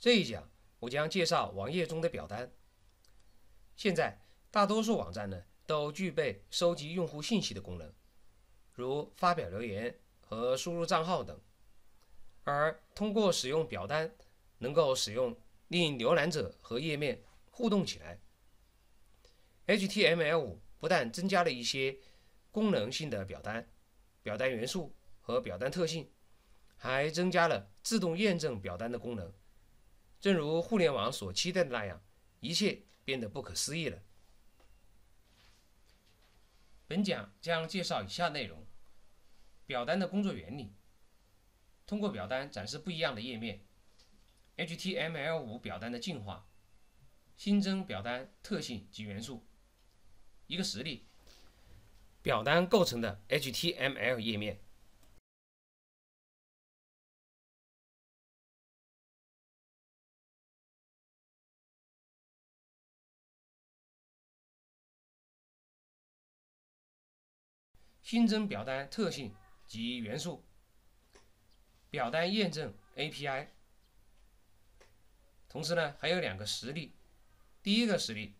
这一讲我将介绍网页中的表单。现在大多数网站呢都具备收集用户信息的功能，如发表留言和输入账号等。而通过使用表单，能够使用令浏览者和页面互动起来。HTML5 不但增加了一些功能性的表单、表单元素和表单特性，还增加了自动验证表单的功能。正如互联网所期待的那样，一切变得不可思议了。本讲将介绍以下内容：表单的工作原理，通过表单展示不一样的页面；HTML5 表单的进化，新增表单特性及元素。一个实例：表单构成的 HTML 页面。新增表单特性及元素，表单验证 API。同时呢，还有两个实例。第一个实例，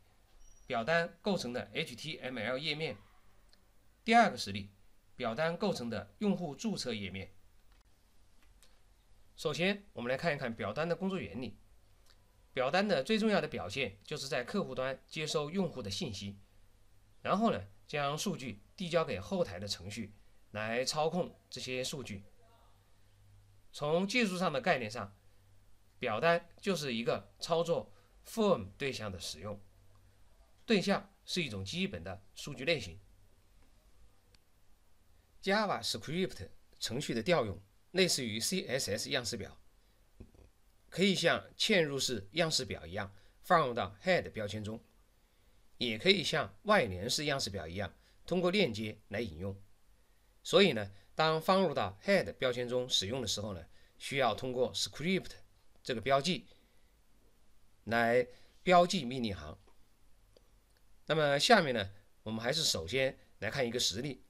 表单构成的 HTML 页面；第二个实例，表单构成的用户注册页面。首先，我们来看一看表单的工作原理。表单的最重要的表现就是在客户端接收用户的信息，然后呢，将数据。递交给后台的程序来操控这些数据。从技术上的概念上，表单就是一个操作 form 对象的使用。对象是一种基本的数据类型。JavaScript 程序的调用类似于 CSS 样式表，可以像嵌入式样式表一样放入到 head 标签中，也可以像外联式样式表一样。通过链接来引用，所以呢，当放入到 head 标签中使用的时候呢，需要通过 script 这个标记来标记命令行。那么下面呢，我们还是首先来看一个实例，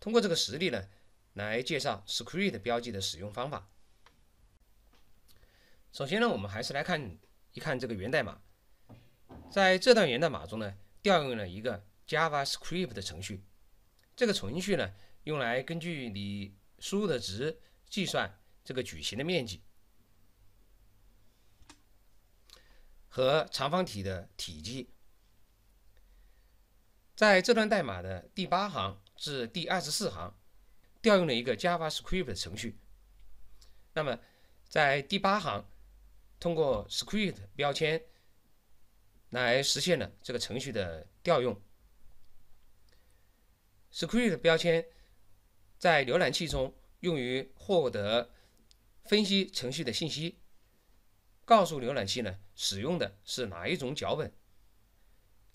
通过这个实例呢，来介绍 script 标记的使用方法。首先呢，我们还是来看一看这个源代码，在这段源代码中呢，调用了一个。JavaScript 的程序，这个程序呢，用来根据你输入的值计算这个矩形的面积和长方体的体积。在这段代码的第八行至第二十四行，调用了一个 JavaScript 的程序。那么，在第八行，通过 Script 标签来实现了这个程序的调用。Script 标签在浏览器中用于获得分析程序的信息，告诉浏览器呢使用的是哪一种脚本。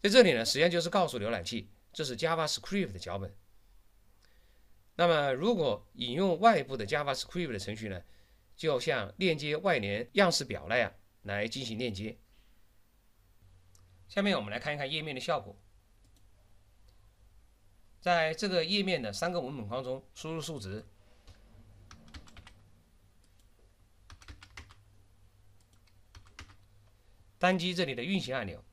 在这里呢，实际上就是告诉浏览器这是 JavaScript 的脚本。那么，如果引用外部的 JavaScript 的程序呢，就像链接外联样式表那样来进行链接。下面我们来看一看页面的效果。在这个页面的三个文本框中输入数值，单击这里的运行按钮，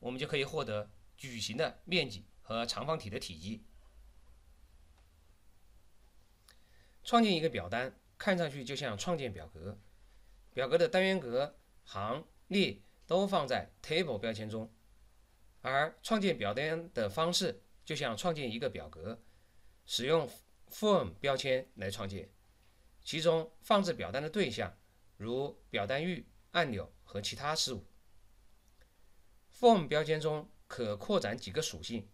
我们就可以获得矩形的面积和长方体的体积。创建一个表单，看上去就像创建表格，表格的单元格、行、列都放在 Table 标签中。而创建表单的方式就像创建一个表格，使用 form 标签来创建，其中放置表单的对象如表单域、按钮和其他事物。form 标签中可扩展几个属性，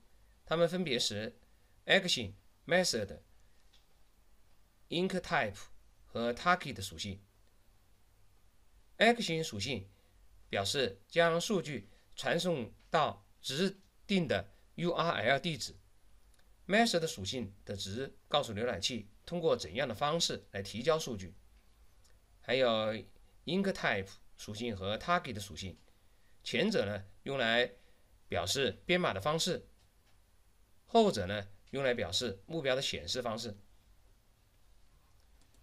它们分别是 action、method、ink type 和 target 属性。action 属性表示将数据传送到指定的 URL 地址，method 属性的值告诉浏览器通过怎样的方式来提交数据。还有 ink type 属性和 target 属性，前者呢用来表示编码的方式，后者呢用来表示目标的显示方式。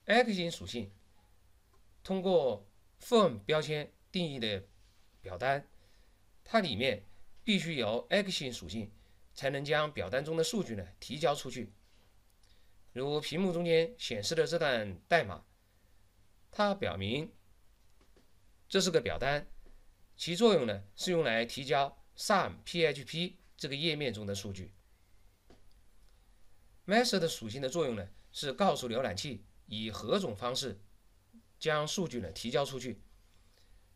action 属性通过 form 标签定义的表单，它里面必须有 action 属性，才能将表单中的数据呢提交出去。如屏幕中间显示的这段代码，它表明这是个表单，其作用呢是用来提交 sum PHP 这个页面中的数据。method 属性的作用呢是告诉浏览器以何种方式将数据呢提交出去。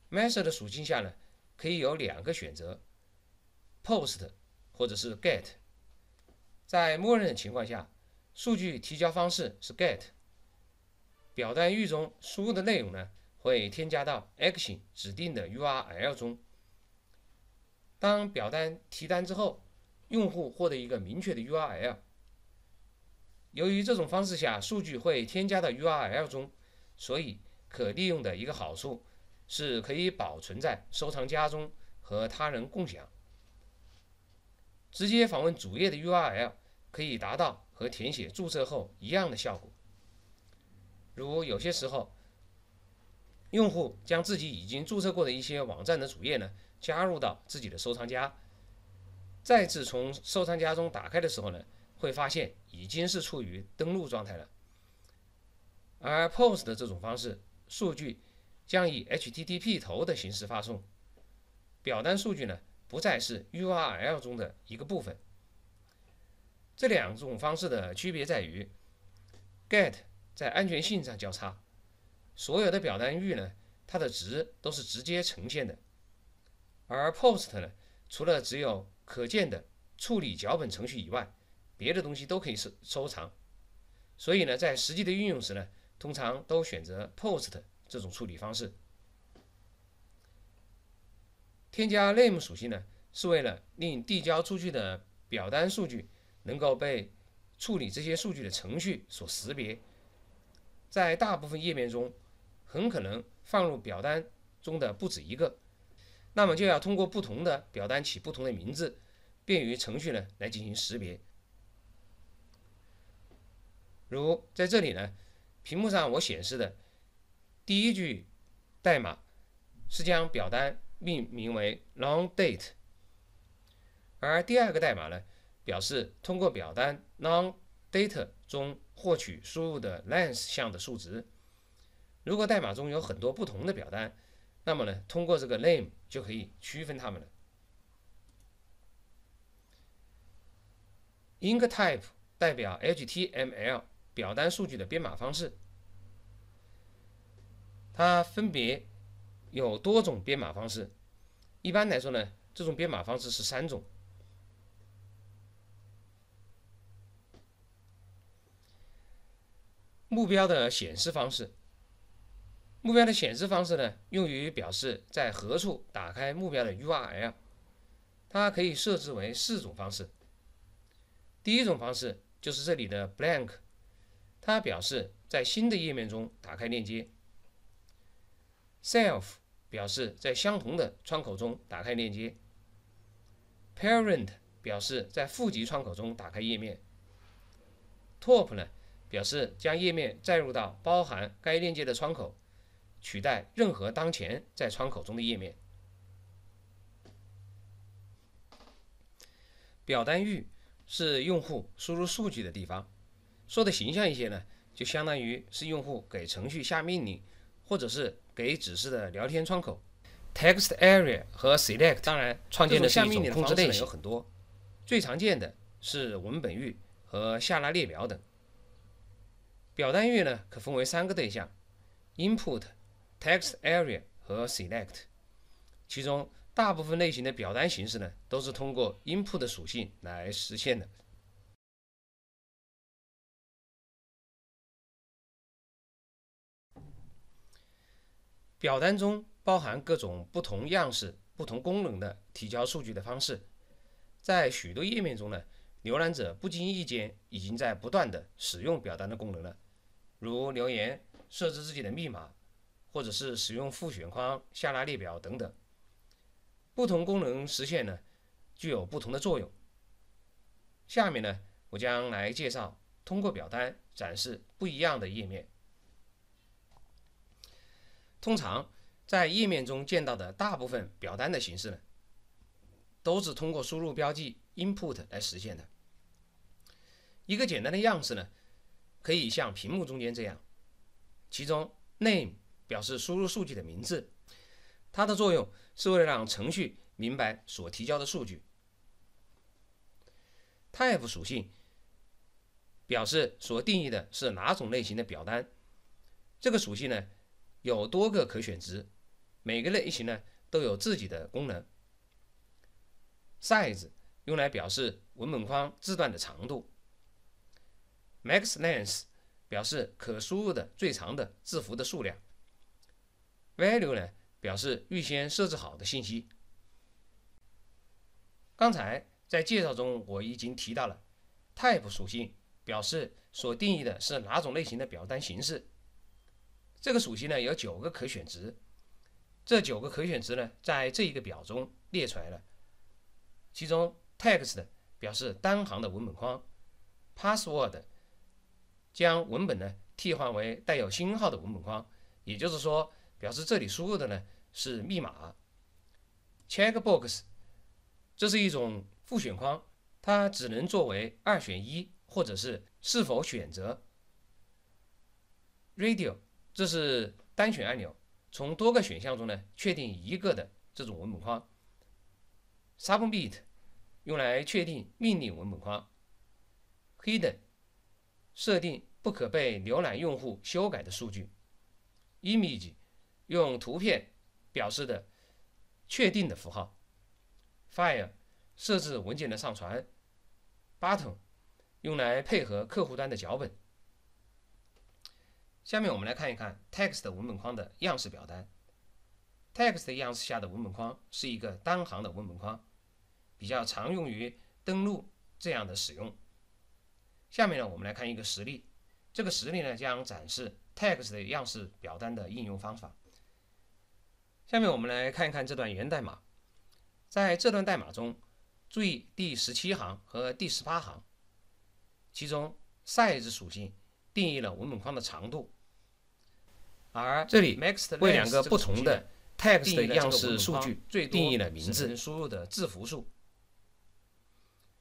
method 属性下呢可以有两个选择：post 或者是 get。在默认的情况下。数据提交方式是 get，表单域中输入的内容呢会添加到 action 指定的 URL 中。当表单提单之后，用户获得一个明确的 URL。由于这种方式下数据会添加到 URL 中，所以可利用的一个好处是可以保存在收藏夹中和他人共享。直接访问主页的 URL 可以达到。和填写注册后一样的效果。如有些时候，用户将自己已经注册过的一些网站的主页呢加入到自己的收藏夹，再次从收藏夹中打开的时候呢，会发现已经是处于登录状态了。而 POST 的这种方式，数据将以 HTTP 头的形式发送，表单数据呢不再是 URL 中的一个部分。这两种方式的区别在于，get 在安全性上较差，所有的表单域呢，它的值都是直接呈现的，而 post 呢，除了只有可见的处理脚本程序以外，别的东西都可以是收藏，所以呢，在实际的运用时呢，通常都选择 post 这种处理方式。添加 name 属性呢，是为了令递交出去的表单数据。能够被处理这些数据的程序所识别，在大部分页面中，很可能放入表单中的不止一个，那么就要通过不同的表单起不同的名字，便于程序呢来进行识别。如在这里呢，屏幕上我显示的第一句代码是将表单命名为 long date，而第二个代码呢？表示通过表单 long data 中获取输入的 length 项的数值。如果代码中有很多不同的表单，那么呢，通过这个 name 就可以区分它们了。int type 代表 HTML 表单数据的编码方式，它分别有多种编码方式。一般来说呢，这种编码方式是三种。目标的显示方式，目标的显示方式呢，用于表示在何处打开目标的 URL。它可以设置为四种方式。第一种方式就是这里的 blank，它表示在新的页面中打开链接。self 表示在相同的窗口中打开链接。parent 表示在负极窗口中打开页面。top 呢？表示将页面载入到包含该链接的窗口，取代任何当前在窗口中的页面。表单域是用户输入数据的地方，说的形象一些呢，就相当于是用户给程序下命令或者是给指示的聊天窗口。Text area 和 select 当然创建的是一种控制类型，有很多，最常见的是文本域和下拉列表等。表单域呢，可分为三个对象：input、text area 和 select。其中大部分类型的表单形式呢，都是通过 input 的属性来实现的。表单中包含各种不同样式、不同功能的提交数据的方式，在许多页面中呢，浏览者不经意间已经在不断的使用表单的功能了。如留言、设置自己的密码，或者是使用复选框、下拉列表等等。不同功能实现呢，具有不同的作用。下面呢，我将来介绍通过表单展示不一样的页面。通常，在页面中见到的大部分表单的形式呢，都是通过输入标记 input 来实现的。一个简单的样式呢，可以像屏幕中间这样，其中 name 表示输入数据的名字，它的作用是为了让程序明白所提交的数据。type 属性表示所定义的是哪种类型的表单，这个属性呢有多个可选值。每个类型呢都有自己的功能。size 用来表示文本框字段的长度。max length 表示可输入的最长的字符的数量。value 呢表示预先设置好的信息。刚才在介绍中我已经提到了，type 属性表示所定义的是哪种类型的表单形式。这个属性呢有九个可选值。这九个可选值呢，在这一个表中列出来了。其中，text 表示单行的文本框，password 将文本呢替换为带有星号的文本框，也就是说，表示这里输入的呢是密码。checkbox 这是一种复选框，它只能作为二选一或者是是否选择。radio 这是单选按钮。从多个选项中呢，确定一个的这种文本框。Submit 用来确定命令文本框。Hidden 设定不可被浏览用户修改的数据。Image 用图片表示的确定的符号。File 设置文件的上传。Button 用来配合客户端的脚本。下面我们来看一看 text 文本框的样式表单。text 样式下的文本框是一个单行的文本框，比较常用于登录这样的使用。下面呢，我们来看一个实例。这个实例呢，将展示 text 样式表单的应用方法。下面我们来看一看这段源代码。在这段代码中，注意第十七行和第十八行，其中 size 属性。定义了文本框的长度，而这里为两个不同的 text 的样式数据定义了名字输入的字符数。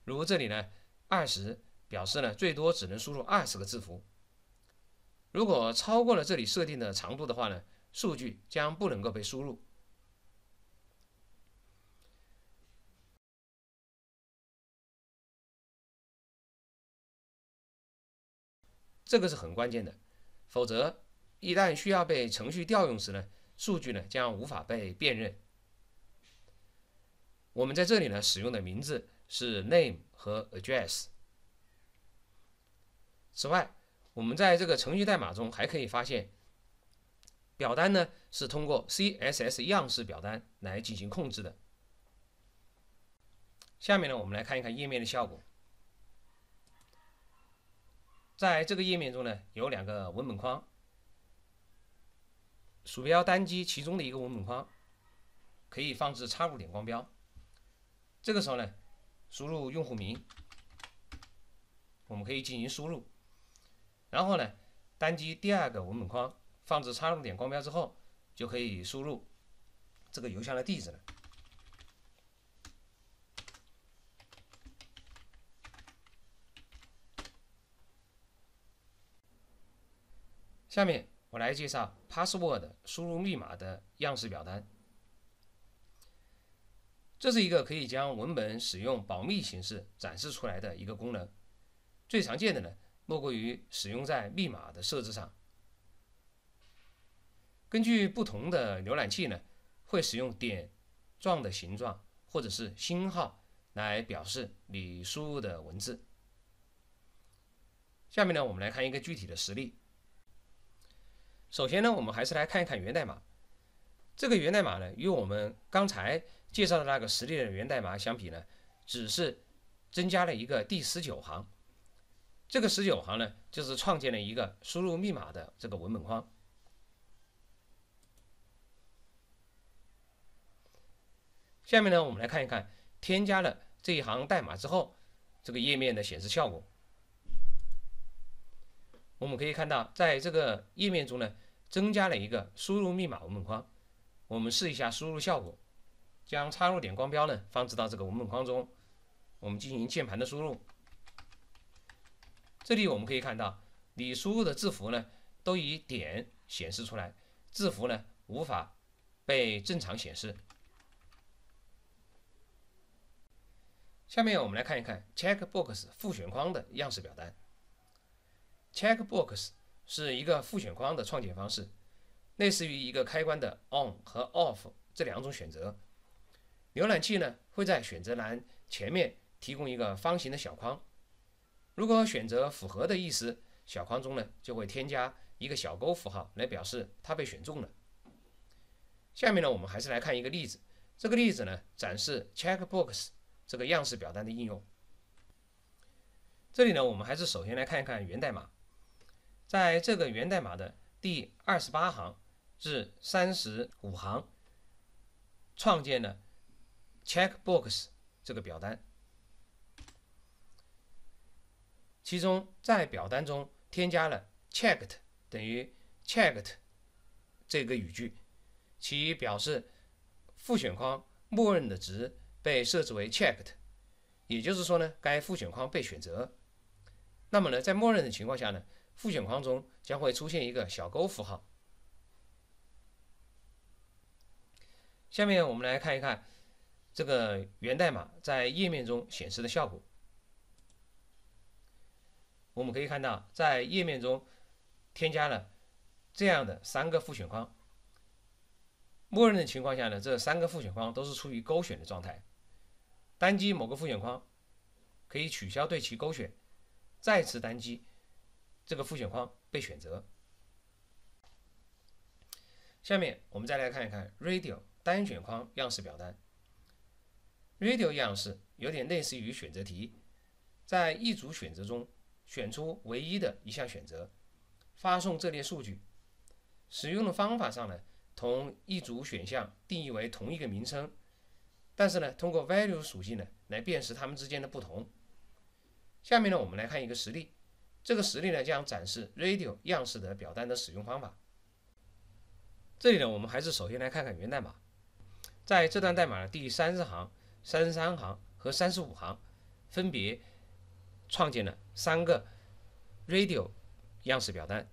如这里呢，二十表示呢最多只能输入二十个字符。如果超过了这里设定的长度的话呢，数据将不能够被输入。这个是很关键的，否则一旦需要被程序调用时呢，数据呢将无法被辨认。我们在这里呢使用的名字是 name 和 address。此外，我们在这个程序代码中还可以发现，表单呢是通过 CSS 样式表单来进行控制的。下面呢，我们来看一看页面的效果。在这个页面中呢，有两个文本框，鼠标单击其中的一个文本框，可以放置插入点光标。这个时候呢，输入用户名，我们可以进行输入。然后呢，单击第二个文本框，放置插入点光标之后，就可以输入这个邮箱的地址了。下面我来介绍 password 输入密码的样式表单。这是一个可以将文本使用保密形式展示出来的一个功能。最常见的呢，莫过于使用在密码的设置上。根据不同的浏览器呢，会使用点状的形状或者是星号来表示你输入的文字。下面呢，我们来看一个具体的实例。首先呢，我们还是来看一看源代码。这个源代码呢，与我们刚才介绍的那个实例的源代码相比呢，只是增加了一个第十九行。这个十九行呢，就是创建了一个输入密码的这个文本框。下面呢，我们来看一看添加了这一行代码之后，这个页面的显示效果。我们可以看到，在这个页面中呢，增加了一个输入密码文本框。我们试一下输入效果，将插入点光标呢放置到这个文本框中，我们进行键盘的输入。这里我们可以看到，你输入的字符呢都以点显示出来，字符呢无法被正常显示。下面我们来看一看 checkbox 复选框的样式表单。checkbox 是一个复选框的创建方式，类似于一个开关的 on 和 off 这两种选择。浏览器呢会在选择栏前面提供一个方形的小框，如果选择符合的意思，小框中呢就会添加一个小勾符号来表示它被选中了。下面呢我们还是来看一个例子，这个例子呢展示 checkbox。这个样式表单的应用，这里呢，我们还是首先来看一看源代码，在这个源代码的第二十八行至三十五行，创建了 checkbox 这个表单，其中在表单中添加了 checked 等于 checked 这个语句，其表示复选框默认的值。被设置为 checked，也就是说呢，该复选框被选择。那么呢，在默认的情况下呢，复选框中将会出现一个小勾符号。下面我们来看一看这个源代码在页面中显示的效果。我们可以看到，在页面中添加了这样的三个复选框。默认的情况下呢，这三个复选框都是处于勾选的状态。单击某个复选框，可以取消对其勾选，再次单击这个复选框被选择。下面我们再来看一看 Radio 单选框样式表单。Radio 样式有点类似于选择题，在一组选择中选出唯一的一项选择，发送这列数据。使用的方法上呢，同一组选项定义为同一个名称。但是呢，通过 value 属性呢来辨识它们之间的不同。下面呢，我们来看一个实例。这个实例呢将展示 radio 样式的表单的使用方法。这里呢，我们还是首先来看看源代码。在这段代码的第三十行、三十三行和三十五行，分别创建了三个 radio 样式表单。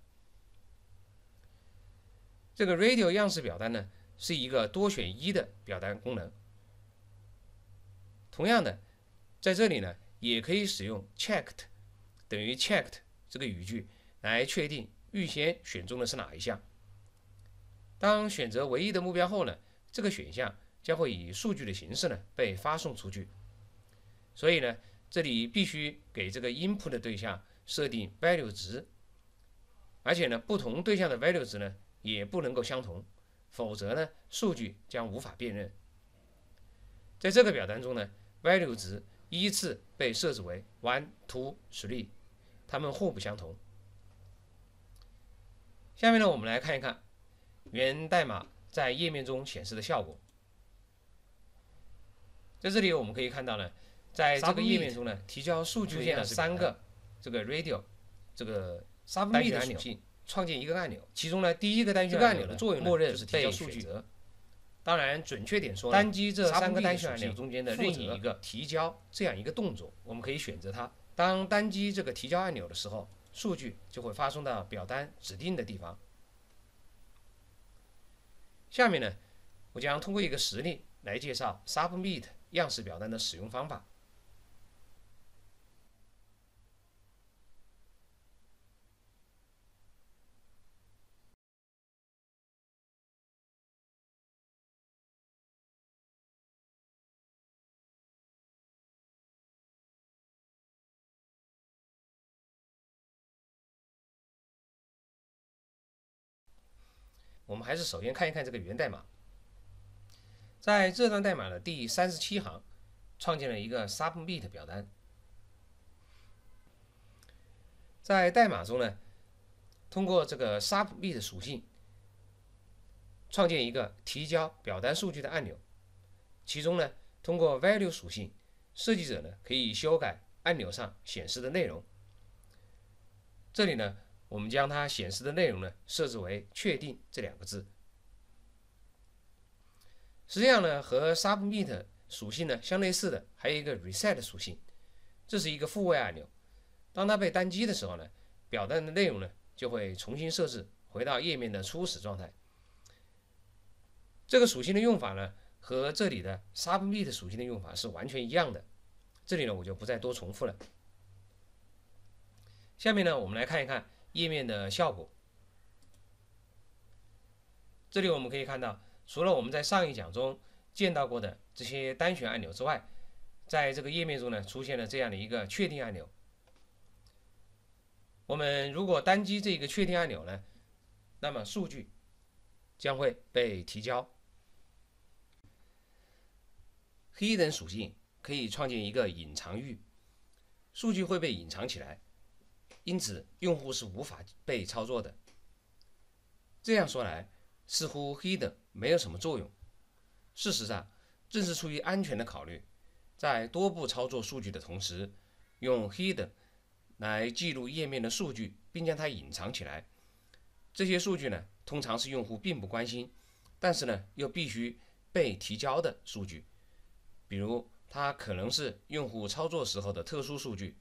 这个 radio 样式表单呢，是一个多选一的表单功能。同样的，在这里呢，也可以使用 checked 等于 checked 这个语句来确定预先选中的是哪一项。当选择唯一的目标后呢，这个选项将会以数据的形式呢被发送出去。所以呢，这里必须给这个 input 的对象设定 value 值，而且呢，不同对象的 value 值呢也不能够相同，否则呢，数据将无法辨认。在这个表单中呢。value 值依次被设置为 one、two、three，它们互不相同。下面呢，我们来看一看源代码在页面中显示的效果。在这里我们可以看到呢，在这个页面中呢，提交数据出现了三个这个 radio 这个单选按钮，创建一个按钮。其中呢，第一个单选按钮的作用默认是提交数据。当然，准确点说，单击这三个单选按钮中间的任意一个提交这样一个动作，我们可以选择它。当单击这个提交按钮的时候，数据就会发送到表单指定的地方。下面呢，我将通过一个实例来介绍 Submit 样式表单的使用方法。我们还是首先看一看这个源代码，在这段代码的第三十七行，创建了一个 submit 表单。在代码中呢，通过这个 submit 属性，创建一个提交表单数据的按钮。其中呢，通过 value 属性，设计者呢可以修改按钮上显示的内容。这里呢。我们将它显示的内容呢设置为“确定”这两个字。实际上呢，和 submit 属性呢相类似的还有一个 reset 属性，这是一个复位按钮。当它被单击的时候呢，表单的内容呢就会重新设置，回到页面的初始状态。这个属性的用法呢，和这里的 submit 属性的用法是完全一样的。这里呢，我就不再多重复了。下面呢，我们来看一看页面的效果。这里我们可以看到，除了我们在上一讲中见到过的这些单选按钮之外，在这个页面中呢，出现了这样的一个确定按钮。我们如果单击这个确定按钮呢，那么数据将会被提交。Hidden 属性可以创建一个隐藏域，数据会被隐藏起来，因此用户是无法被操作的。这样说来，似乎 Hidden 没有什么作用。事实上，正是出于安全的考虑，在多步操作数据的同时，用 Hidden 来记录页面的数据，并将它隐藏起来。这些数据呢，通常是用户并不关心，但是呢，又必须被提交的数据。比如，它可能是用户操作时候的特殊数据，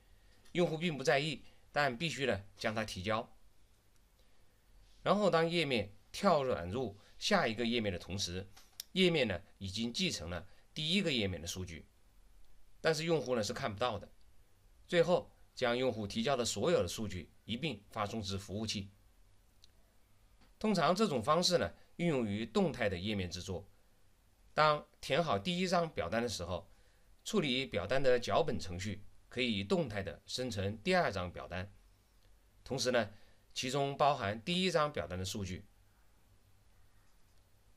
用户并不在意，但必须呢将它提交。然后，当页面跳转入下一个页面的同时，页面呢已经继承了第一个页面的数据，但是用户呢是看不到的。最后，将用户提交的所有的数据一并发送至服务器。通常这种方式呢运用于动态的页面制作。当填好第一张表单的时候，处理表单的脚本程序可以动态的生成第二张表单，同时呢，其中包含第一张表单的数据。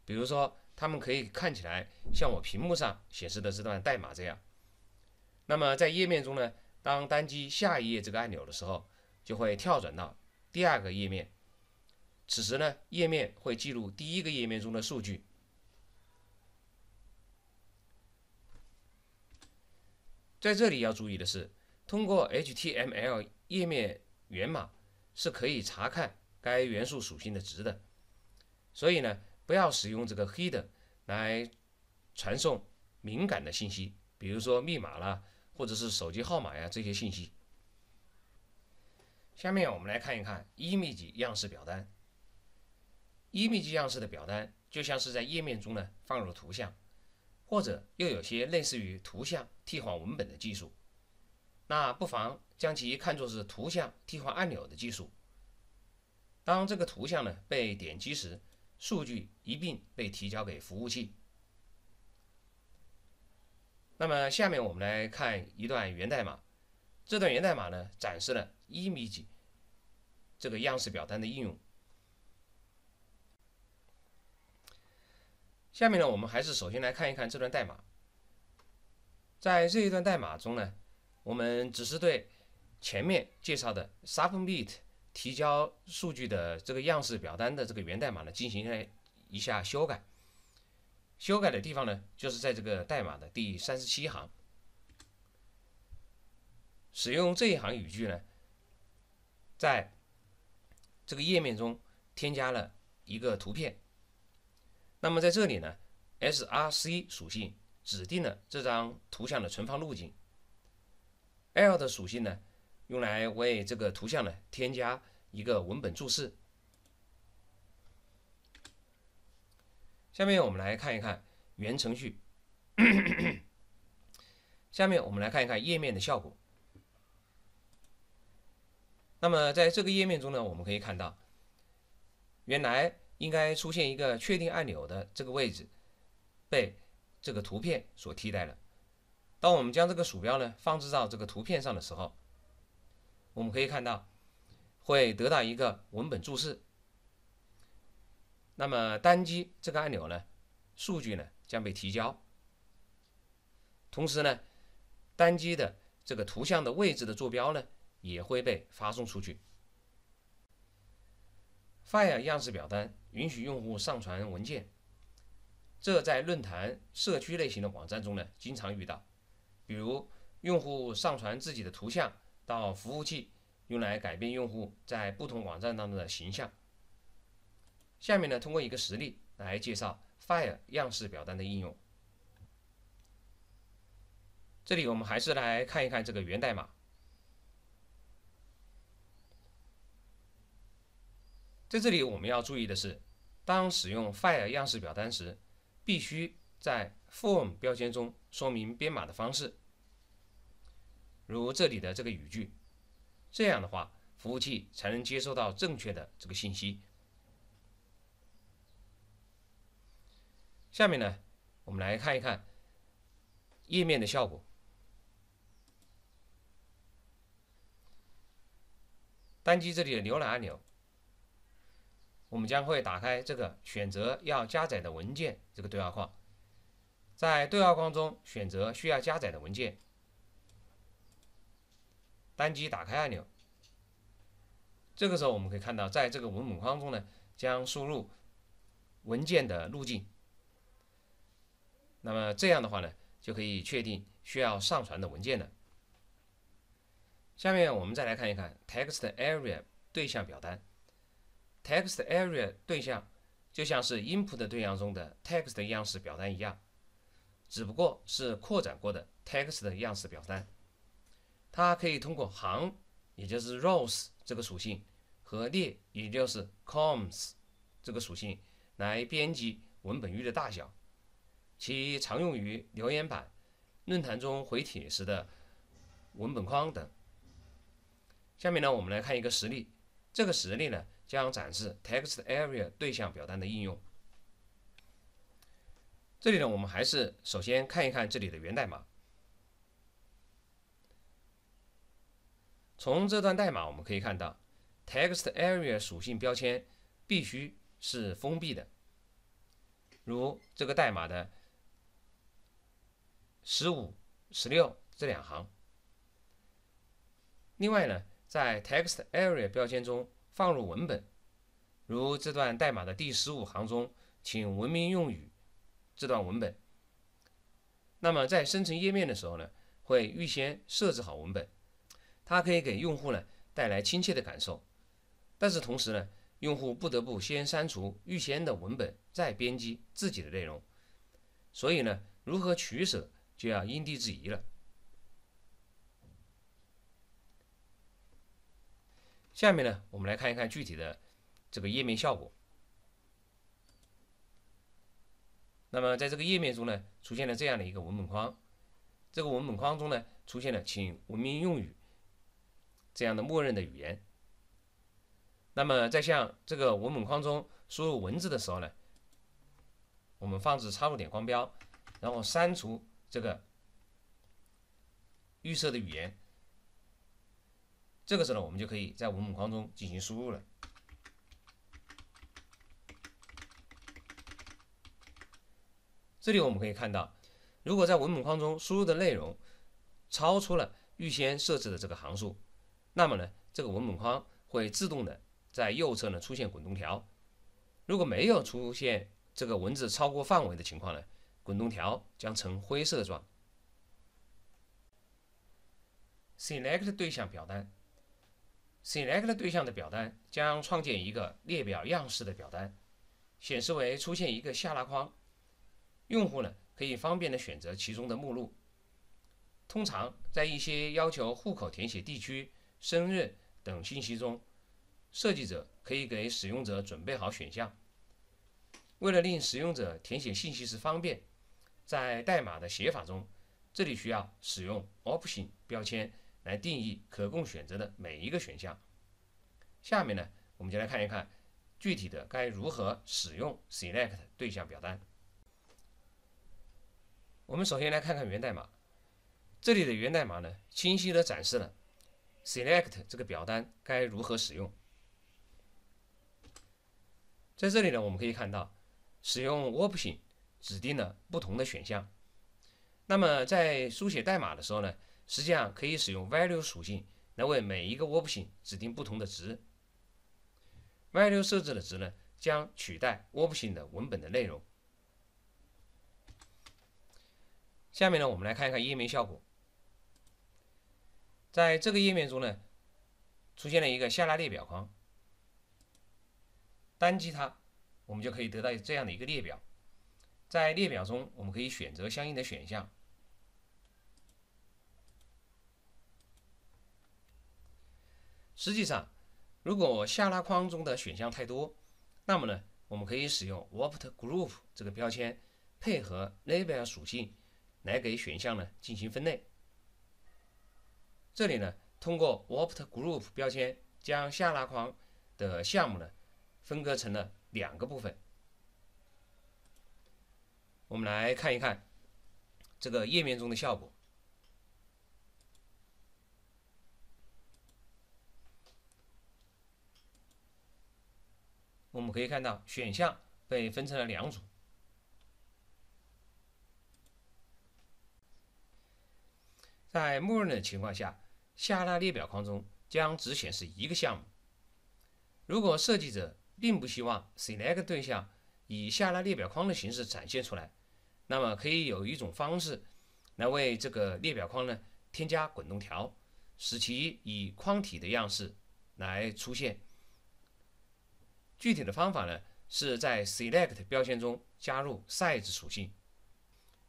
比如说，它们可以看起来像我屏幕上显示的这段代码这样。那么在页面中呢，当单击下一页这个按钮的时候，就会跳转到第二个页面。此时呢，页面会记录第一个页面中的数据。在这里要注意的是，通过 HTML 页面源码是可以查看该元素属性的值的。所以呢，不要使用这个 header 来传送敏感的信息，比如说密码啦，或者是手机号码呀这些信息。下面我们来看一看 image 样式表单。image 样式的表单就像是在页面中呢放入图像。或者又有些类似于图像替换文本的技术，那不妨将其看作是图像替换按钮的技术。当这个图像呢被点击时，数据一并被提交给服务器。那么下面我们来看一段源代码，这段源代码呢展示了 image 这个样式表单的应用。下面呢，我们还是首先来看一看这段代码。在这一段代码中呢，我们只是对前面介绍的 submit 提交数据的这个样式表单的这个源代码呢进行了一下修改。修改的地方呢，就是在这个代码的第三十七行。使用这一行语句呢，在这个页面中添加了一个图片。那么在这里呢，src 属性指定了这张图像的存放路径。l 的属性呢，用来为这个图像呢添加一个文本注释。下面我们来看一看原程序。下面我们来看一看页面的效果。那么在这个页面中呢，我们可以看到，原来。应该出现一个确定按钮的这个位置，被这个图片所替代了。当我们将这个鼠标呢放置到这个图片上的时候，我们可以看到会得到一个文本注释。那么单击这个按钮呢，数据呢将被提交。同时呢，单击的这个图像的位置的坐标呢也会被发送出去。File 样式表单允许用户上传文件，这在论坛、社区类型的网站中呢经常遇到。比如，用户上传自己的图像到服务器，用来改变用户在不同网站当中的形象。下面呢，通过一个实例来介绍 file 样式表单的应用。这里我们还是来看一看这个源代码。在这里我们要注意的是，当使用 file 样式表单时，必须在 form 标签中说明编码的方式，如这里的这个语句。这样的话，服务器才能接收到正确的这个信息。下面呢，我们来看一看页面的效果。单击这里的浏览按钮，我们将会打开这个选择要加载的文件这个对话框，在对话框中选择需要加载的文件，单击打开按钮。这个时候我们可以看到，在这个文本框中呢，将输入文件的路径。那么这样的话呢，就可以确定需要上传的文件了。下面我们再来看一看 Text Area 对象表单。Text Area 对象就像是 Input 对象中的 Text 样式表单一样，只不过是扩展过的 Text 样式表单。它可以通过行，也就是 Rows 这个属性和列，也就是 Columns 这个属性来编辑文本域的大小。其常用于留言板、论坛中回帖时的文本框等。下面呢，我们来看一个实例。这个实例呢，将展示 Text Area 对象表单的应用。这里呢，我们还是首先看一看这里的源代码。从这段代码我们可以看到，Text Area 属性标签必须是封闭的，如这个代码的十五、十六这两行。另外呢，在 text area 标签中放入文本，如这段代码的第十五行中，请文明用语这段文本。那么在生成页面的时候呢，会预先设置好文本，它可以给用户呢带来亲切的感受。但是同时呢，用户不得不先删除预先的文本，再编辑自己的内容。所以呢，如何取舍就要因地制宜了。下面呢，我们来看一看具体的这个页面效果。那么在这个页面中呢，出现了这样的一个文本框，这个文本框中呢，出现了“请文明用语”这样的默认的语言。那么在向这个文本框中输入文字的时候呢，我们放置插入点光标，然后删除这个预设的语言。这个时候呢，我们就可以在文本框中进行输入了。这里我们可以看到，如果在文本框中输入的内容超出了预先设置的这个行数，那么呢，这个文本框会自动的在右侧呢出现滚动条。如果没有出现这个文字超过范围的情况呢，滚动条将呈灰色状。Select 对象表单。Select 对象的表单将创建一个列表样式的表单，显示为出现一个下拉框，用户呢可以方便的选择其中的目录。通常在一些要求户口填写地区、生日等信息中，设计者可以给使用者准备好选项。为了令使用者填写信息时方便，在代码的写法中，这里需要使用 Option 标签。来定义可供选择的每一个选项。下面呢，我们就来看一看具体的该如何使用 Select 对象表单。我们首先来看看源代码，这里的源代码呢，清晰的展示了 Select 这个表单该如何使用。在这里呢，我们可以看到，使用 Option 指定了不同的选项。那么在书写代码的时候呢？实际上可以使用 value 属性来为每一个 option 指定不同的值。value 设置的值呢，将取代 option 的文本的内容。下面呢，我们来看一看页面效果。在这个页面中呢，出现了一个下拉列表框，单击它，我们就可以得到这样的一个列表。在列表中我们可以选择相应的选项。实际上，如果下拉框中的选项太多，那么呢，我们可以使用 warped group 这个标签，配合 label 属性来给选项呢进行分类。这里呢，通过 warped group 标签将下拉框的项目呢分割成了两个部分。我们来看一看这个页面中的效果。我们可以看到，选项被分成了两组。在默认的情况下，下拉列表框中将只显示一个项目。如果设计者并不希望 select 对象以下拉列表框的形式展现出来，那么可以有一种方式来为这个列表框呢添加滚动条，使其以框体的样式来出现。具体的方法呢，是在 select 标签中加入 size 属性。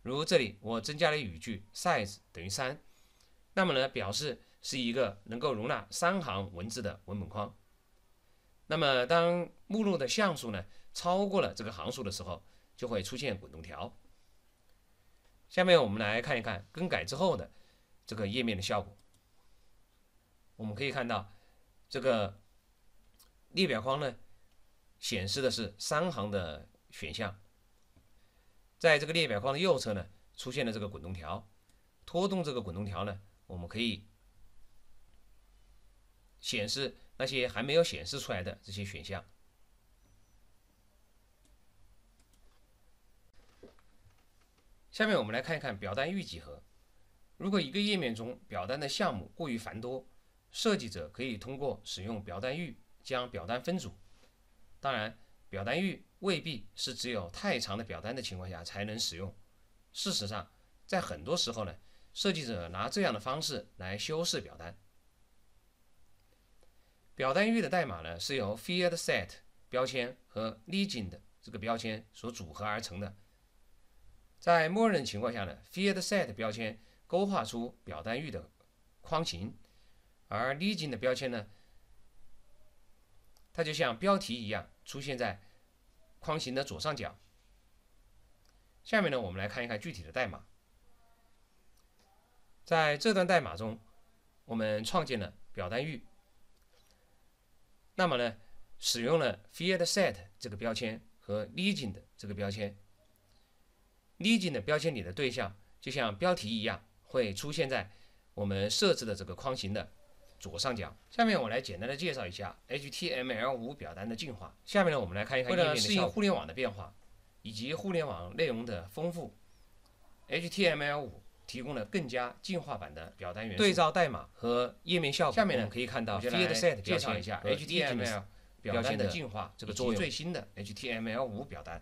如这里我增加了语句 size 等于三，那么呢，表示是一个能够容纳三行文字的文本框。那么当目录的像素呢超过了这个行数的时候，就会出现滚动条。下面我们来看一看更改之后的这个页面的效果。我们可以看到这个列表框呢。显示的是三行的选项，在这个列表框的右侧呢，出现了这个滚动条。拖动这个滚动条呢，我们可以显示那些还没有显示出来的这些选项。下面我们来看一看表单域几何。如果一个页面中表单的项目过于繁多，设计者可以通过使用表单域将表单分组。当然，表单域未必是只有太长的表单的情况下才能使用。事实上，在很多时候呢，设计者拿这样的方式来修饰表单。表单域的代码呢是由 field set 标签和 legend 这个标签所组合而成的。在默认情况下呢，field set 标签勾画出表单域的框形，而 legend 标签呢。它就像标题一样出现在框形的左上角。下面呢，我们来看一看具体的代码。在这段代码中，我们创建了表单域。那么呢，使用了 field set 这个标签和 legend 这个标签。legend 标签里的对象就像标题一样，会出现在我们设置的这个框形的。左上角。下面我来简单的介绍一下 HTML5 表单的进化。下面呢，我们来看一看为了适应互联网的变化以及互联网内容的丰富，HTML5 提供了更加进化版的表单元素。对照代码和页面效果。下面呢，可以看到介绍一下 HTML 表单的进化这个作用。最新的 HTML5 表单。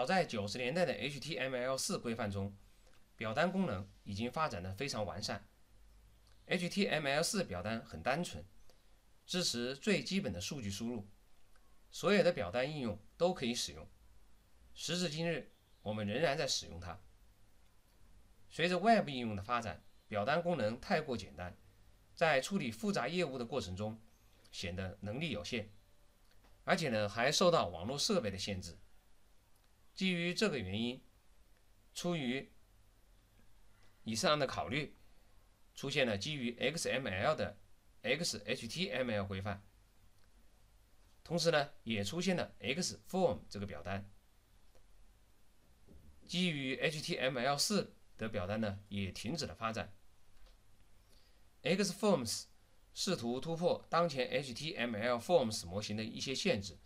早在九十年代的 HTML4 规范中，表单功能已经发展的非常完善。HTML4 表单很单纯，支持最基本的数据输入，所有的表单应用都可以使用。时至今日，我们仍然在使用它。随着 Web 应用的发展，表单功能太过简单，在处理复杂业务的过程中显得能力有限，而且呢还受到网络设备的限制。基于这个原因，出于以上的考虑，出现了基于 XML 的 XHTML 规范。同时呢，也出现了 Xform 这个表单。基于 HTML4 的表单呢，也停止了发展。Xforms 试图突破当前 HTML Forms 模型的一些限制，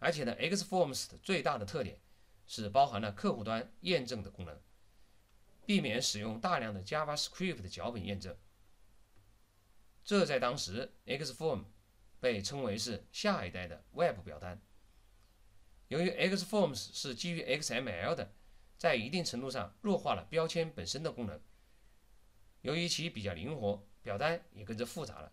而且呢，Xforms 的最大的特点。是包含了客户端验证的功能，避免使用大量的 JavaScript 的脚本验证。这在当时，Xform 被称为是下一代的 Web 表单。由于 Xforms 是基于 XML 的，在一定程度上弱化了标签本身的功能。由于其比较灵活，表单也跟着复杂了。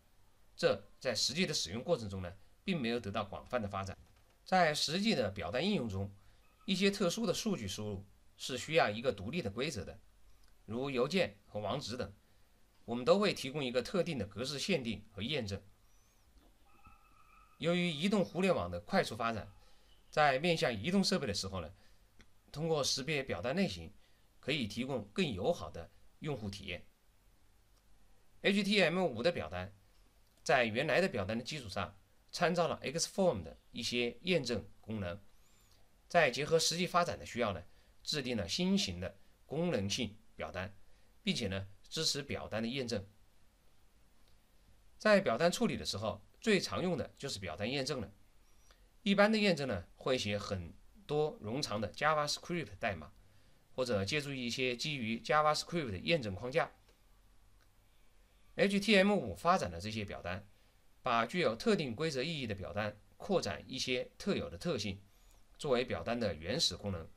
这在实际的使用过程中呢，并没有得到广泛的发展。在实际的表单应用中，一些特殊的数据输入是需要一个独立的规则的，如邮件和网址等。我们都会提供一个特定的格式限定和验证。由于移动互联网的快速发展，在面向移动设备的时候呢，通过识别表单类型，可以提供更友好的用户体验。HTML5 的表单在原来的表单的基础上，参照了 Xform 的一些验证功能，再结合实际发展的需要呢，制定了新型的功能性表单，并且呢。支持表单的验证，在表单处理的时候，最常用的就是表单验证了。一般的验证呢，会写很多冗长的 JavaScript 代码，或者借助一些基于 JavaScript 的验证框架。HTML5 发展的这些表单，把具有特定规则意义的表单扩展一些特有的特性，作为表单的原始功能。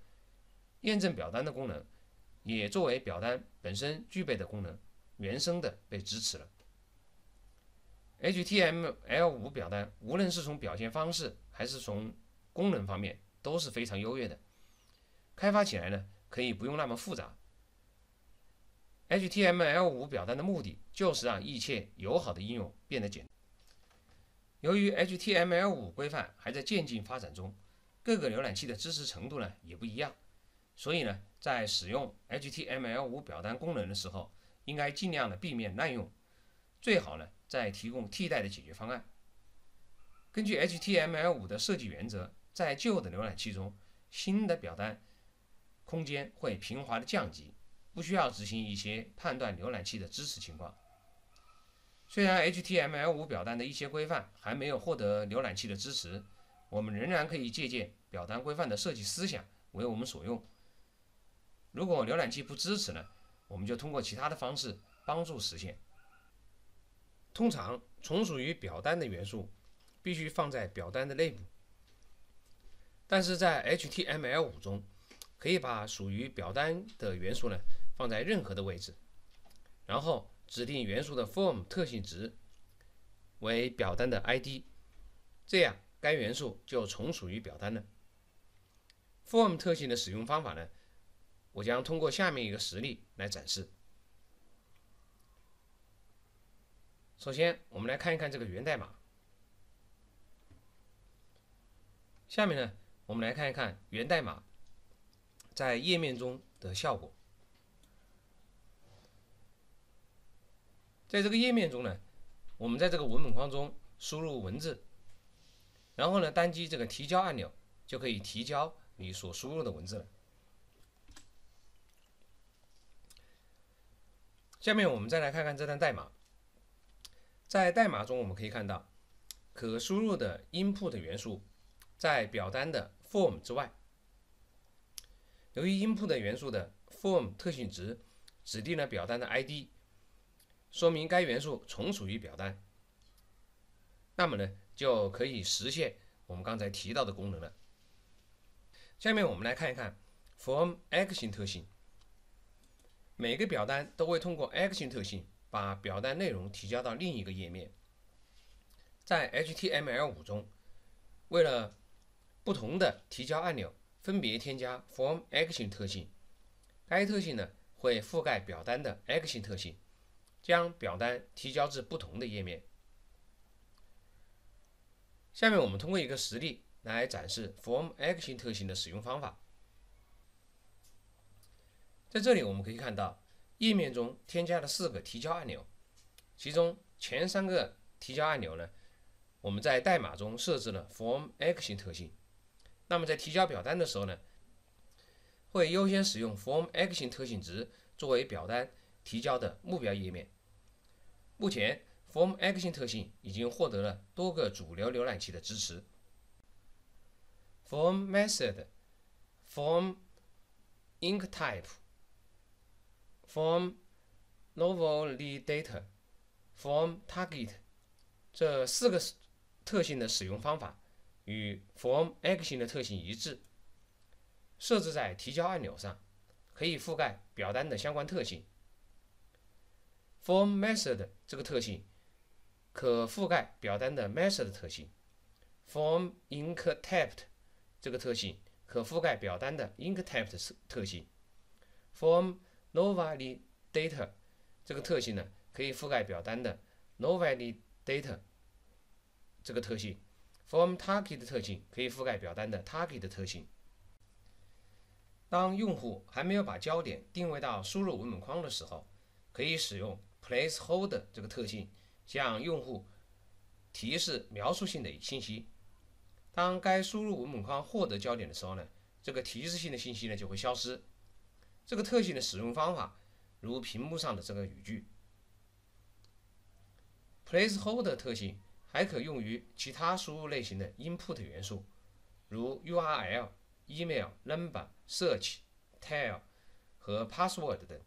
验证表单的功能。也作为表单本身具备的功能，原生的被支持了。HTML5 表单无论是从表现方式还是从功能方面都是非常优越的，开发起来呢可以不用那么复杂。HTML5 表单的目的就是让一切友好的应用变得简。由于 HTML5 规范还在渐进发展中，各个浏览器的支持程度呢也不一样。所以呢，在使用 HTML5 表单功能的时候，应该尽量的避免滥用，最好呢再提供替代的解决方案。根据 HTML5 的设计原则，在旧的浏览器中，新的表单空间会平滑的降级，不需要执行一些判断浏览器的支持情况。虽然 HTML5 表单的一些规范还没有获得浏览器的支持，我们仍然可以借鉴表单规范的设计思想为我们所用。如果浏览器不支持呢，我们就通过其他的方式帮助实现。通常，从属于表单的元素必须放在表单的内部，但是在 HTML5 中，可以把属于表单的元素呢放在任何的位置，然后指定元素的 form 特性值为表单的 ID，这样该元素就从属于表单了。form 特性的使用方法呢？我将通过下面一个实例来展示。首先，我们来看一看这个源代码。下面呢，我们来看一看源代码在页面中的效果。在这个页面中呢，我们在这个文本框中输入文字，然后呢，单击这个提交按钮，就可以提交你所输入的文字了。下面我们再来看看这段代码。在代码中，我们可以看到，可输入的 input 元素在表单的 form 之外。由于 input 元素的 form 特性值指定了表单的 ID，说明该元素从属于表单。那么呢，就可以实现我们刚才提到的功能了。下面我们来看一看 form action 特性。每个表单都会通过 Action 特性把表单内容提交到另一个页面。在 HTML5 中，为了不同的提交按钮分别添加 Form Action 特性，该特性呢会覆盖表单的 Action 特性，将表单提交至不同的页面。下面我们通过一个实例来展示 Form Action 特性的使用方法。在这里我们可以看到，页面中添加了四个提交按钮，其中前三个提交按钮呢，我们在代码中设置了 Form Action 特性。那么在提交表单的时候呢，会优先使用 Form Action 特性值作为表单提交的目标页面。目前，Form Action 特性已经获得了多个主流浏览器的支持。Form Method、Form Ink Type。form novel lead data form target 这四个特性的使用方法与 form action 的特性一致，设置在提交按钮上，可以覆盖表单的相关特性。form method 这个特性可覆盖表单的 method 特性。form inc_typed 这个特性可覆盖表单的 inc_typed 特性。form noValidData 这个特性呢，可以覆盖表单的 noValidData 这个特性。form target 特性可以覆盖表单的 target 特性。当用户还没有把焦点定位到输入文本框的时候，可以使用 placeholder 这个特性向用户提示描述性的信息。当该输入文本框获得焦点的时候呢，这个提示性的信息呢就会消失。这个特性的使用方法如屏幕上的这个语句。placeholder 特性还可用于其他输入类型的 input 元素，如 URL、email、number、search、tile 和 password 等。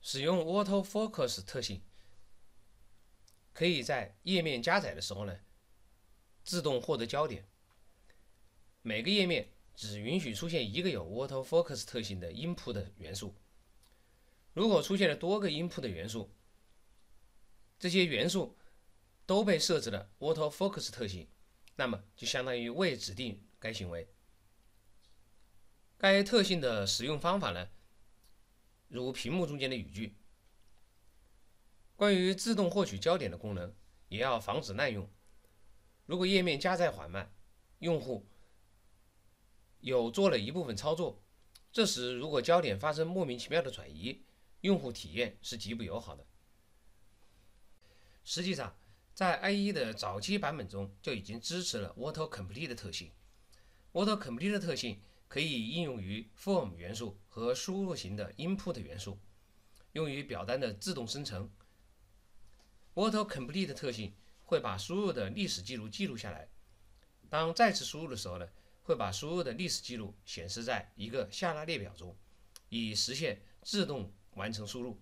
使用 auto focus 特性，可以在页面加载的时候呢，自动获得焦点。每个页面。只允许出现一个有 Auto Focus 特性的 Input 元素。如果出现了多个 Input 元素，这些元素都被设置了 Auto Focus 特性，那么就相当于未指定该行为。该特性的使用方法呢，如屏幕中间的语句。关于自动获取焦点的功能，也要防止滥用。如果页面加载缓慢，用户。有做了一部分操作，这时如果焦点发生莫名其妙的转移，用户体验是极不友好的。实际上，在 IE 的早期版本中就已经支持了 Auto Complete 的特性。Auto Complete 的特性可以应用于 Form 元素和输入型的 Input 元素，用于表单的自动生成。Auto Complete 的特性会把输入的历史记录记录下来，当再次输入的时候呢？会把输入的历史记录显示在一个下拉列表中，以实现自动完成输入。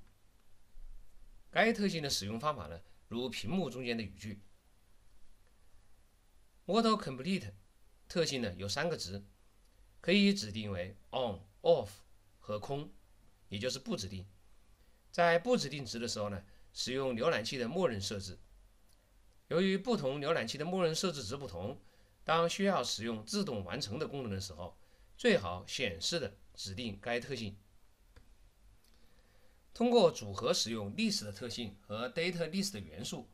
该特性的使用方法呢，如屏幕中间的语句。Auto Complete 特性呢有三个值，可以指定为 On、Off 和空，也就是不指定。在不指定值的时候呢，使用浏览器的默认设置。由于不同浏览器的默认设置值不同。当需要使用自动完成的功能的时候，最好显示的指定该特性。通过组合使用 list 的特性和 data list 的元素，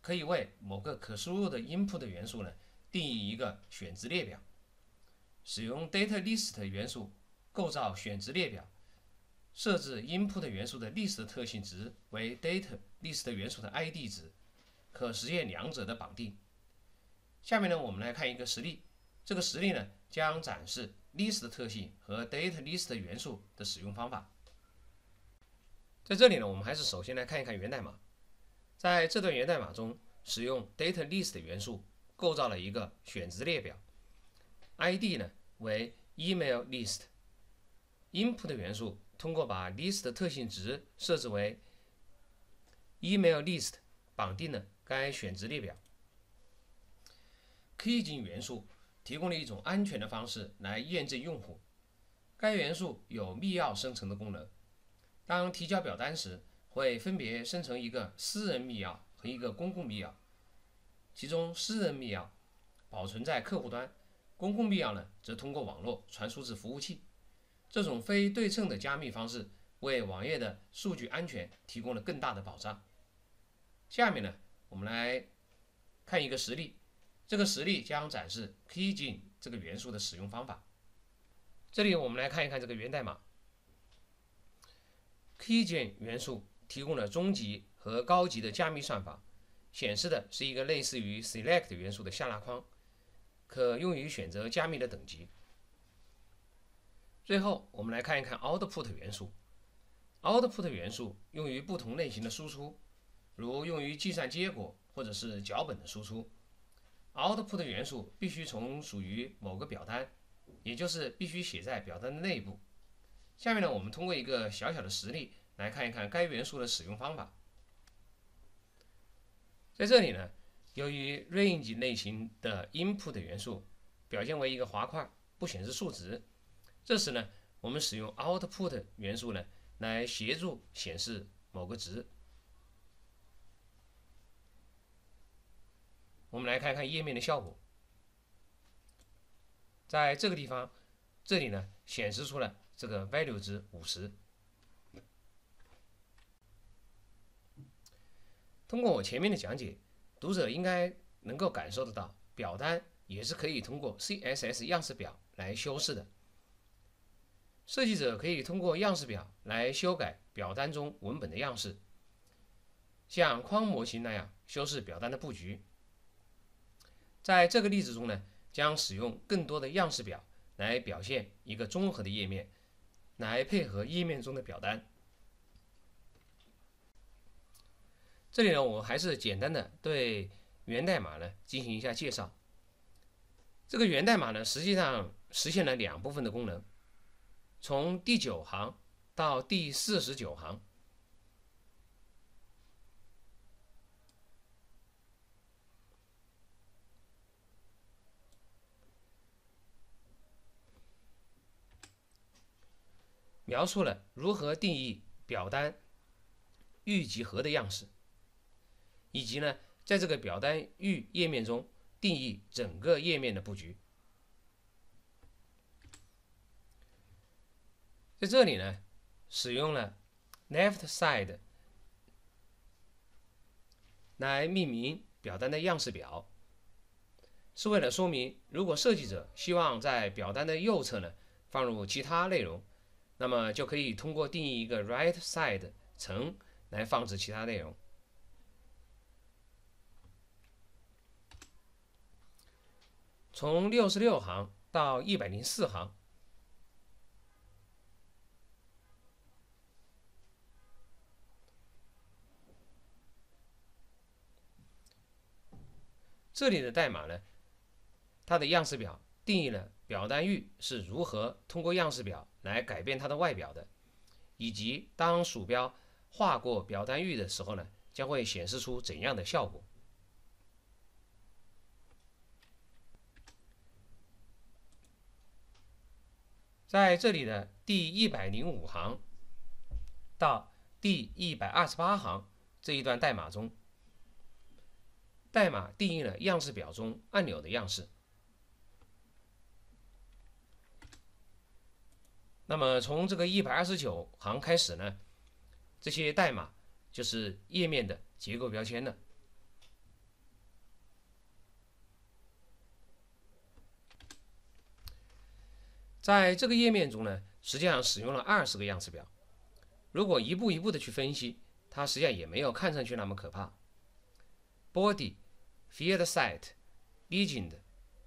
可以为某个可输入的 input 的元素呢定义一个选值列表。使用 data list 元素构造选值列表，设置 input 元素的 list 特性值为 data list 元素的 id 值，可实现两者的绑定。下面呢，我们来看一个实例。这个实例呢，将展示 list 特性和 data list 元素的使用方法。在这里呢，我们还是首先来看一看源代码。在这段源代码中，使用 data list 元素构造了一个选值列表，id 呢为 email list，input 元素通过把 list 的特性值设置为 email list，绑定了该选值列表。key 级元素提供了一种安全的方式来验证用户。该元素有密钥生成的功能。当提交表单时，会分别生成一个私人密钥和一个公共密钥。其中，私人密钥保存在客户端，公共密钥呢则通过网络传输至服务器。这种非对称的加密方式为网页的数据安全提供了更大的保障。下面呢，我们来看一个实例。这个实例将展示 Keygen 这个元素的使用方法。这里我们来看一看这个源代码。Keygen 元素提供了中级和高级的加密算法，显示的是一个类似于 Select 元素的下拉框，可用于选择加密的等级。最后，我们来看一看 Output 元素。Output 元素用于不同类型的输出，如用于计算结果或者是脚本的输出。Output 元素必须从属于某个表单，也就是必须写在表单的内部。下面呢，我们通过一个小小的实例来看一看该元素的使用方法。在这里呢，由于 range 类型的 input 元素表现为一个滑块，不显示数值，这时呢，我们使用 output 元素呢来协助显示某个值。我们来看看页面的效果，在这个地方，这里呢显示出了这个 value 值五十。通过我前面的讲解，读者应该能够感受得到，表单也是可以通过 CSS 样式表来修饰的。设计者可以通过样式表来修改表单中文本的样式，像框模型那样修饰表单的布局。在这个例子中呢，将使用更多的样式表来表现一个综合的页面，来配合页面中的表单。这里呢，我还是简单的对源代码呢进行一下介绍。这个源代码呢，实际上实现了两部分的功能，从第九行到第四十九行。描述了如何定义表单预集合的样式，以及呢，在这个表单域页面中定义整个页面的布局。在这里呢，使用了 left side 来命名表单的样式表，是为了说明，如果设计者希望在表单的右侧呢放入其他内容。那么就可以通过定义一个 right side 层来放置其他内容。从六十六行到一百零四行，这里的代码呢，它的样式表定义了表单域是如何通过样式表。来改变它的外表的，以及当鼠标划过表单域的时候呢，将会显示出怎样的效果？在这里的第一百零五行到第一百二十八行这一段代码中，代码定义了样式表中按钮的样式。那么从这个一百二十九行开始呢，这些代码就是页面的结构标签了。在这个页面中呢，实际上使用了二十个样式表。如果一步一步的去分析，它实际上也没有看上去那么可怕。Body、Field Set、Legend、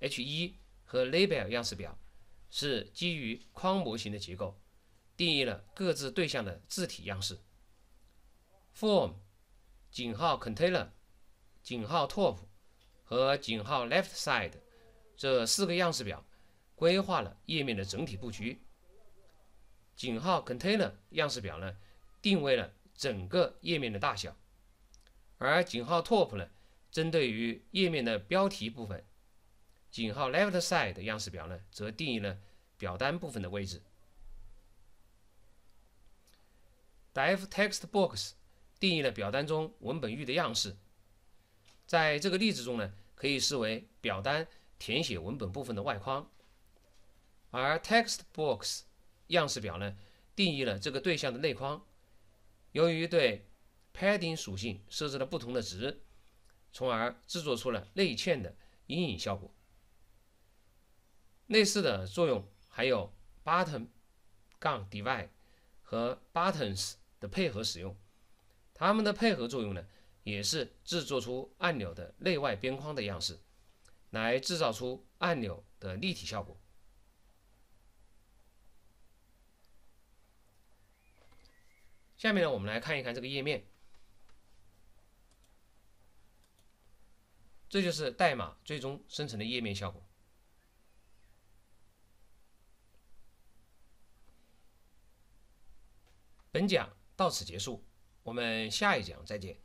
H1 和 Label 样式表。是基于框模型的结构，定义了各自对象的字体样式。Form、井号 Container、井号 Top 和井号 Left Side 这四个样式表规划了页面的整体布局。井号 Container 样式表呢，定位了整个页面的大小，而井号 Top 呢，针对于页面的标题部分。井号 left side 样式表呢，则定义了表单部分的位置。div text box 定义了表单中文本域的样式，在这个例子中呢，可以视为表单填写文本部分的外框。而 text box 样式表呢，定义了这个对象的内框。由于对 padding 属性设置了不同的值，从而制作出了内嵌的阴影效果。类似的作用还有 button 杠 divide 和 buttons 的配合使用，它们的配合作用呢，也是制作出按钮的内外边框的样式，来制造出按钮的立体效果。下面呢，我们来看一看这个页面，这就是代码最终生成的页面效果。本讲到此结束，我们下一讲再见。